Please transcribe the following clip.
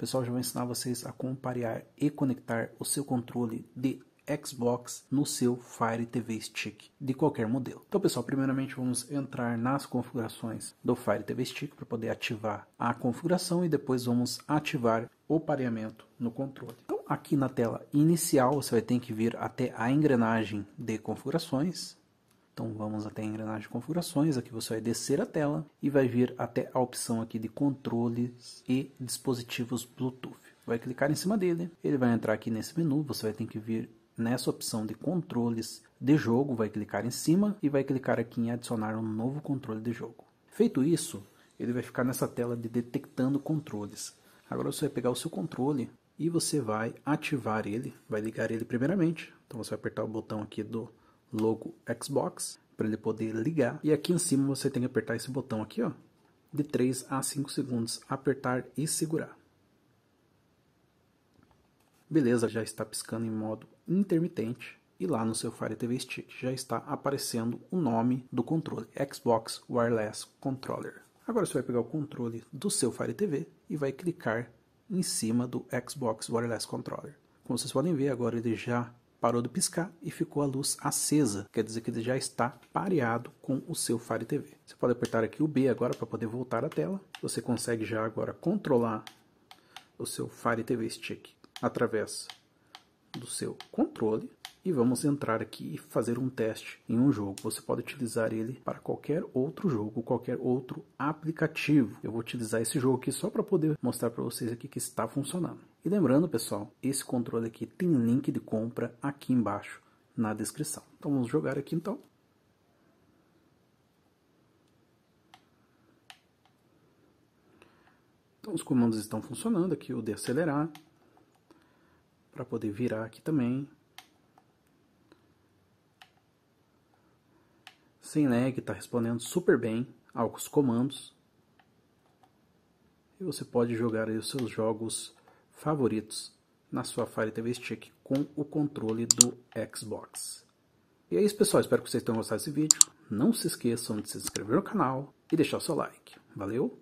pessoal já vou ensinar vocês a como parear e conectar o seu controle de Xbox no seu Fire TV Stick de qualquer modelo. Então, pessoal, primeiramente vamos entrar nas configurações do Fire TV Stick para poder ativar a configuração e depois vamos ativar o pareamento no controle. Então, aqui na tela inicial, você vai ter que vir até a engrenagem de configurações. Então, vamos até a engrenagem de configurações. Aqui você vai descer a tela e vai vir até a opção aqui de controles e dispositivos Bluetooth. Vai clicar em cima dele, ele vai entrar aqui nesse menu. Você vai ter que vir nessa opção de controles de jogo, vai clicar em cima e vai clicar aqui em adicionar um novo controle de jogo. Feito isso, ele vai ficar nessa tela de detectando controles. Agora você vai pegar o seu controle e você vai ativar ele, vai ligar ele primeiramente. Então você vai apertar o botão aqui do logo Xbox para ele poder ligar. E aqui em cima você tem que apertar esse botão aqui, ó, de 3 a 5 segundos, apertar e segurar. Beleza, já está piscando em modo intermitente e lá no seu Fire TV Stick já está aparecendo o nome do controle, Xbox Wireless Controller. Agora você vai pegar o controle do seu Fire TV e vai clicar em cima do Xbox Wireless Controller. Como vocês podem ver, agora ele já parou de piscar e ficou a luz acesa, quer dizer que ele já está pareado com o seu Fire TV. Você pode apertar aqui o B agora para poder voltar à tela. Você consegue já agora controlar o seu Fire TV Stick através do seu controle e vamos entrar aqui e fazer um teste em um jogo. Você pode utilizar ele para qualquer outro jogo, qualquer outro aplicativo. Eu vou utilizar esse jogo aqui só para poder mostrar para vocês aqui que está funcionando. E lembrando, pessoal, esse controle aqui tem link de compra aqui embaixo na descrição. Então vamos jogar aqui então. Então os comandos estão funcionando aqui, o de acelerar, para poder virar aqui também. Sem lag, está respondendo super bem aos comandos. E você pode jogar os seus jogos favoritos na sua Fire TV Stick com o controle do Xbox. E é isso pessoal, espero que vocês tenham gostado desse vídeo. Não se esqueçam de se inscrever no canal e deixar o seu like. Valeu!